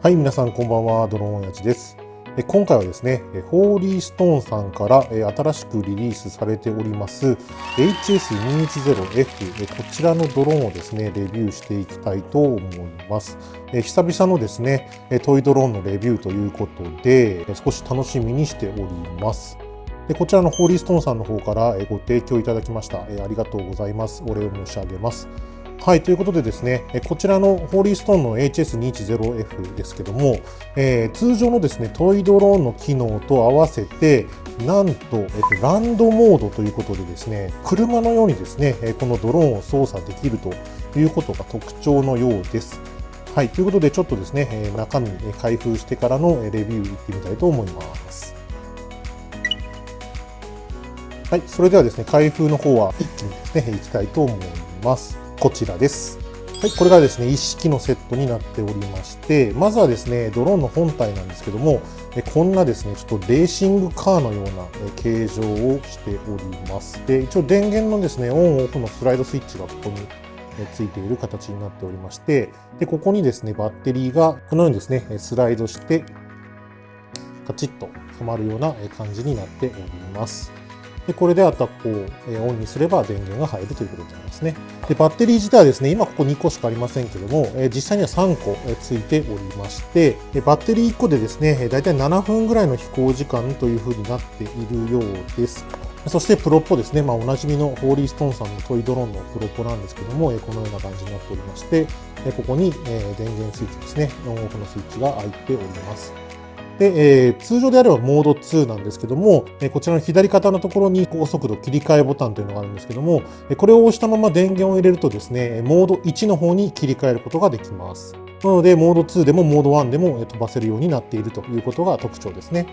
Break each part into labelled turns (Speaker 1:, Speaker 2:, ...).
Speaker 1: はい、皆さんこんばんは、ドローン親父です。今回はですね、ホーリーストーンさんから新しくリリースされております HS210F こちらのドローンをですね、レビューしていきたいと思います。久々のですね、トイドローンのレビューということで、少し楽しみにしております。でこちらのホーリーストーンさんの方からご提供いただきました。ありがとうございます。お礼を申し上げます。はい、ということでですね、こちらのホーリーストーンの HS210F ですけども、えー、通常のですね、トイドローンの機能と合わせて、なんと、えっと、ランドモードということでですね、車のようにですね、このドローンを操作できるということが特徴のようです。はい、ということでちょっとですね、中身開封してからのレビューいってみたいと思います。はい、それではですね、開封の方は一気にですね、いきたいと思います。こちらです。はい、これがですね、一式のセットになっておりまして、まずはですね、ドローンの本体なんですけども、こんなですね、ちょっとレーシングカーのような形状をしております。で、一応電源のですね、オンオフのスライドスイッチがここについている形になっておりまして、で、ここにですね、バッテリーがこのようにですね、スライドして、カチッとはまるような感じになっております。でこれであとはこう、えオンにすれば電源が入るということになりますね。でバッテリー自体はですね、今ここ2個しかありませんけども、実際には3個、ついておりまして、バッテリー1個でですね、だいたい7分ぐらいの飛行時間というふうになっているようです。そしてプロッポですね、まあ、おなじみのホーリーストーンさんのトイドローンのプロッポなんですけども、このような感じになっておりまして、ここに電源スイッチですね、オンオフのスイッチが入っております。で、えー、通常であればモード2なんですけども、えこちらの左肩のところに高速度切り替えボタンというのがあるんですけども、これを押したまま電源を入れるとですね、モード1の方に切り替えることができます。なので、モード2でもモード1でも飛ばせるようになっているということが特徴ですね。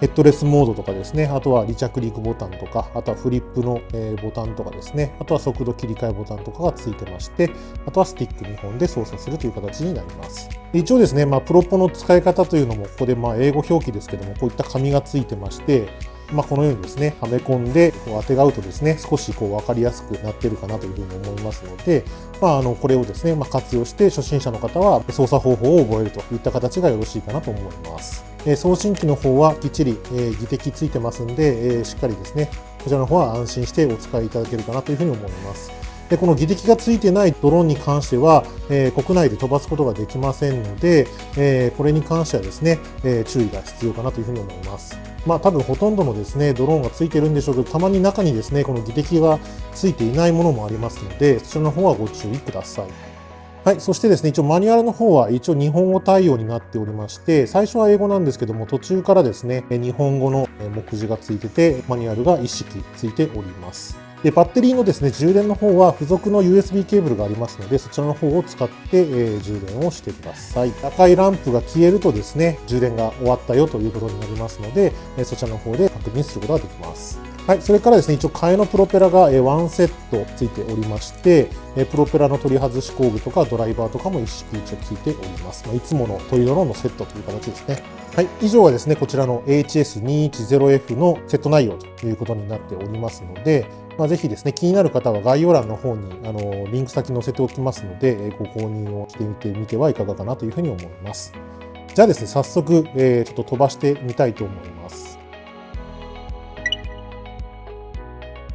Speaker 1: ヘッドレスモードとかですね、あとは離着陸ボタンとか、あとはフリップのボタンとかですね、あとは速度切り替えボタンとかがついてまして、あとはスティック2本で操作するという形になります。一応ですね、まあ、プロポの使い方というのも、ここでまあ英語表記ですけども、こういった紙がついてまして、まあ、このようにですね、はめ込んでこう当てがうとですね、少しこう分かりやすくなってるかなというふうに思いますので、まあ、あのこれをですね、まあ、活用して初心者の方は操作方法を覚えるといった形がよろしいかなと思います。え送信機の方はきっちり、え技的ついてますんで、えしっかりですね、こちらの方は安心してお使いいただけるかなというふうに思います。でこの技的がついてないドローンに関しては、えー、国内で飛ばすことができませんので、えー、これに関してはですね、えー、注意が必要かなというふうに思います。まあ多分ほとんどのですね、ドローンがついてるんでしょうけど、たまに中にですね、この技的がついていないものもありますので、そちらの方はご注意ください。はい、そしてですね、一応マニュアルの方は一応日本語対応になっておりまして、最初は英語なんですけども、途中からですね、日本語の目次がついてて、マニュアルが一式ついております。でバッテリーのですね充電の方は付属の USB ケーブルがありますのでそちらの方を使って、えー、充電をしてください赤いランプが消えるとですね充電が終わったよということになりますので、え、そちらの方で確認することができますはい、それからですね、一応替えのプロペラが1セットついておりまして、プロペラの取り外し工具とかドライバーとかも一式一応ついております。ま、いつものトイドローンのセットという形ですね。はい、以上がですね、こちらの HS210F のセット内容ということになっておりますので、まあ、ぜひですね、気になる方は概要欄の方にあのリンク先載せておきますので、ご購入をしてみてみてはいかがかなというふうに思います。じゃあですね、早速、えー、ちょっと飛ばしてみたいと思います。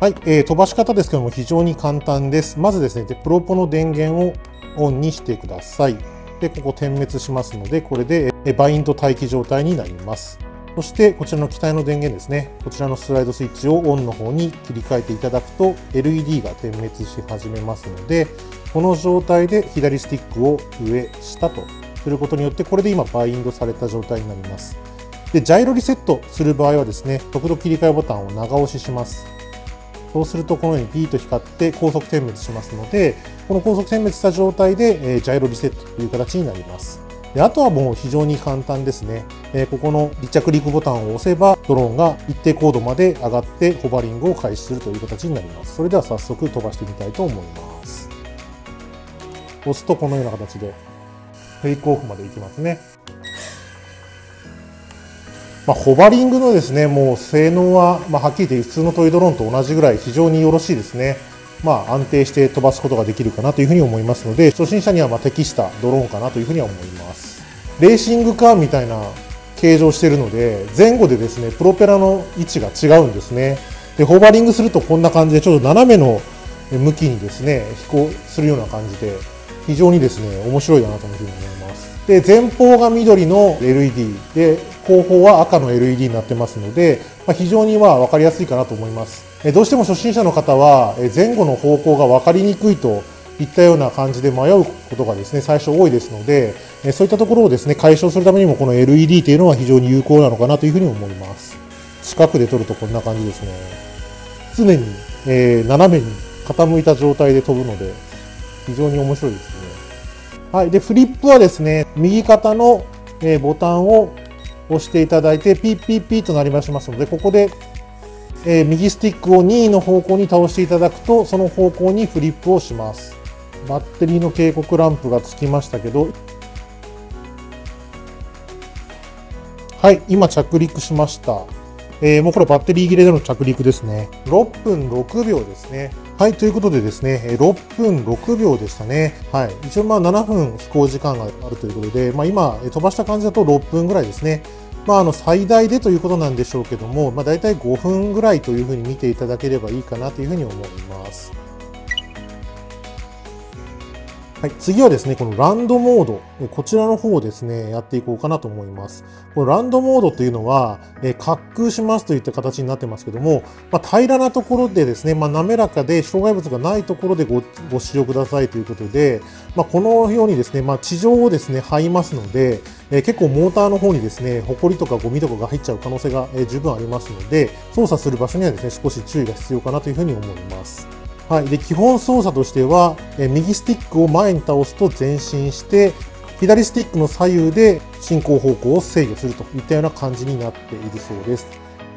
Speaker 1: はい、えー、飛ばし方ですけども非常に簡単です。まずですね、でプロポの電源をオンにしてください。で、ここ点滅しますので、これでバインド待機状態になります。そしてこちらの機体の電源ですね、こちらのスライドスイッチをオンの方に切り替えていただくと LED が点滅し始めますので、この状態で左スティックを上、下とすることによって、これで今バインドされた状態になります。で、ジャイロリセットする場合はですね、速度切り替えボタンを長押しします。そうするとこのようにピーと光って高速点滅しますので、この高速点滅した状態でえジャイロリセットという形になります。であとはもう非常に簡単ですね、えー、ここの離着陸ボタンを押せばドローンが一定高度まで上がってホバリングを開始するという形になります。それでは早速飛ばしてみたいと思います。押すとこのような形でフェイクオフまで行きますね。まあ、ホバリングのですねもう性能は、まあ、はっきり言って普通のトイドローンと同じぐらい非常によろしいですね。まあ、安定して飛ばすことができるかなというふうに思いますので初心者にはま適したドローンかなというふうには思います。レーシングカーみたいな形状しているので前後でですねプロペラの位置が違うんですね。でホバリングするとこんな感じでちょっと斜めの向きにですね飛行するような感じで非常にですね面白いかなというふうに思います。で前方が緑の LED で後方は赤の LED になってますので、まあ、非常には分かりやすいかなと思います。どうしても初心者の方は前後の方向が分かりにくいといったような感じで迷うことがですね最初多いですのでそういったところをですね解消するためにもこの LED というのは非常に有効なのかなというふうに思います。近くで撮るとこんな感じですね。常に、えー、斜めに傾いた状態で飛ぶので非常に面白いですね。はい。でフリップはですね右肩の、ボタンを押していただいてピッピッピッとなりますのでここでえ、右スティックを2位の方向に倒していただくとその方向にフリップをします。バッテリーの警告ランプがつきましたけど。はい。今着陸しました。えー、もうこれバッテリー切れでの着陸ですね。6分6秒ですね。はいということでですね6分6秒でしたね。はい一応まあ7分飛行時間があるということで、まあ、今飛ばした感じだと6分ぐらいですね。まあ、あの最大でということなんでしょうけども、まあ、大体5分ぐらいというふうに見ていただければいいかなというふうに思います。はい、次はですね、このランドモード、こちらの方をですね、やっていこうかなと思います。このランドモードというのは、え滑空しますといった形になってますけども、まあ、平らなところでですね、まあ、滑らかで障害物がないところでごご使用くださいということで、まあ、このようにですね、ま地上をですね、這いますので、え結構モーターの方にですね、ホコリとかゴミとかが入っちゃう可能性が、え十分ありますので、操作する場所にはですね、少し注意が必要かなというふうに思います。はい、で基本操作としては、え右スティックを前に倒すと前進して左スティックの左右で進行方向を制御するといったような感じになっているそうです。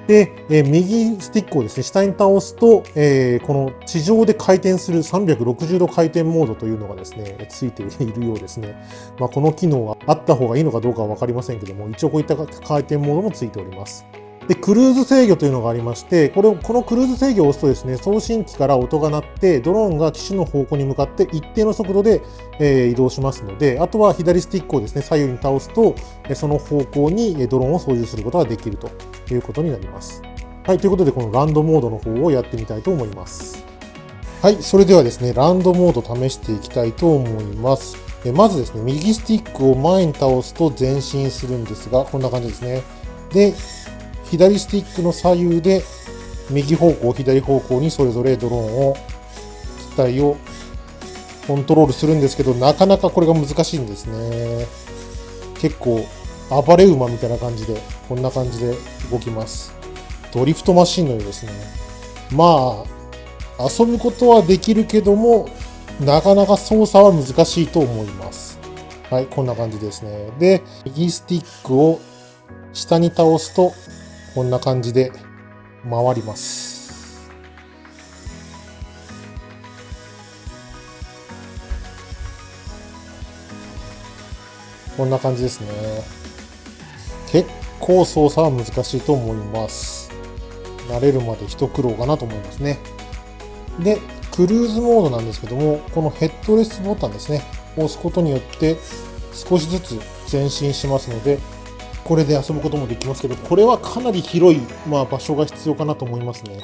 Speaker 1: で、え右スティックをですね、下に倒すと、えー、この地上で回転する360度回転モードというのがですね、ついているようですね。まあ、この機能があった方がいいのかどうかはわかりませんけども、一応こういった回転モードもついております。で、クルーズ制御というのがありまして、これを、このクルーズ制御を押すとですね、送信機から音が鳴って、ドローンが機種の方向に向かって一定の速度で、えー、移動しますので、あとは左スティックをですね、左右に倒すと、その方向にドローンを操縦することができるということになります。はい、ということで、このランドモードの方をやってみたいと思います。はい、それではですね、ランドモード試していきたいと思います。まずですね、右スティックを前に倒すと前進するんですが、こんな感じですね。で、左スティックの左右で右方向、左方向にそれぞれドローンを、機体をコントロールするんですけど、なかなかこれが難しいんですね。結構暴れ馬みたいな感じで、こんな感じで動きます。ドリフトマシンのようですね。まあ、遊ぶことはできるけども、なかなか操作は難しいと思います。はい、こんな感じですね。で、右スティックを下に倒すと、こんな感じで回ります。こんな感じですね。結構操作は難しいと思います。慣れるまで一苦労かなと思いますね。で、クルーズモードなんですけども、このヘッドレスボタンですね、押すことによって少しずつ前進しますので、これで遊ぶこともできますけど、これはかなり広い、まあ、場所が必要かなと思いますね。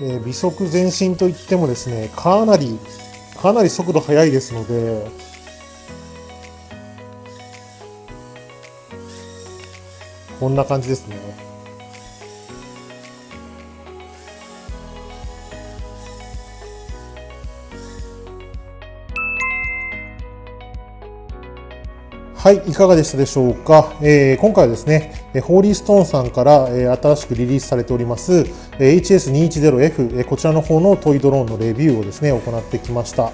Speaker 1: えー、微速前進といってもですね、かなり、かなり速度速いですので、こんな感じですね。はい、いかがでしたでしょうか？えー、今回はですね、ホーリーストーンさんから、えー、新しくリリースされております、え、HS210F、え、こちらの方のトイドローンのレビューをですね、行ってきました。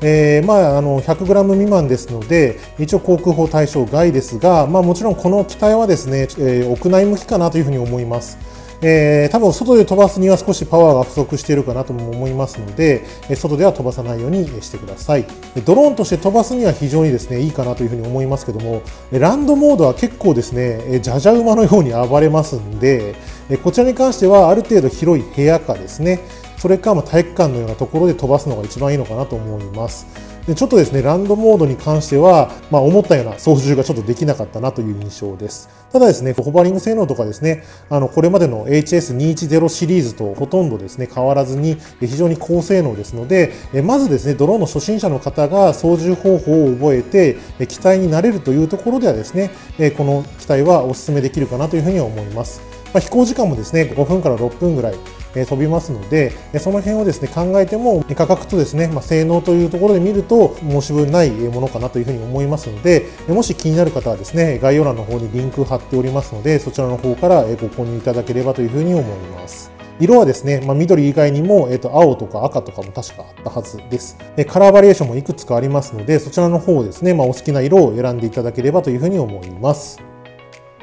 Speaker 1: えー、まあ、あの 100g 未満ですので、一応航空法対象外ですが、まあ、もちろんこの機体はですね、えー、屋内向きかなというふに思います。えー、多分外で飛ばすには少しパワーが不足しているかなとも思いますので、外では飛ばさないようにしてください。ドローンとして飛ばすには非常にですね、いいかなというふうに思いますけども、ランドモードは結構ですね、じゃじゃ馬のように暴れますんで、こちらに関してはある程度広い部屋かですね、それかま体育館のようなところで飛ばすのが一番いいのかなと思います。でちょっとですね、ランドモードに関しては、まあ、思ったような操縦がちょっとできなかったなという印象です。ただですね、ホバリング性能とかですね、あの、これまでの HS210 シリーズとほとんどですね、変わらずに非常に高性能ですので、まずですね、ドローンの初心者の方が操縦方法を覚えて、機体になれるというところではですね、この機体はお勧めできるかなというふうに思います。まあ、飛行時間もですね、5分から6分ぐらい飛びますので、その辺をですね、考えても、価格とですね、まあ、性能というところで見ると、申し分ないものかなというふうに思いますので、もし気になる方はですね、概要欄の方にリンク貼っておりますので、そちらの方からご購入いただければというふうに思います。色はですね、まあ、緑以外にも、えっ、と、青とか赤とかも確かあったはずです。でカラーバリエーションもいくつかありますので、そちらの方をですね、まあ、お好きな色を選んでいただければというふうに思います。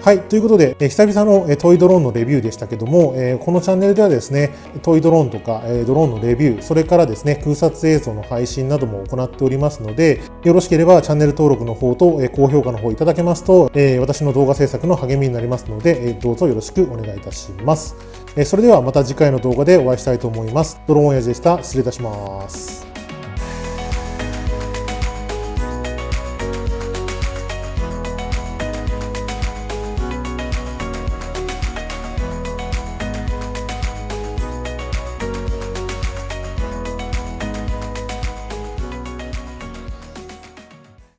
Speaker 1: はい。ということで、え久々のえトイドローンのレビューでしたけども、えこのチャンネルではですね、トイドローンとか、えドローンのレビュー、それからですね、空撮映像の配信なども行っておりますので、よろしければチャンネル登録の方と、え高評価の方いただけますと、え私の動画制作の励みになりますので、えどうぞよろしくお願いいたします。えそれではまた次回の動画でお会いしたいと思います。ドローン親父でした。失礼いたします。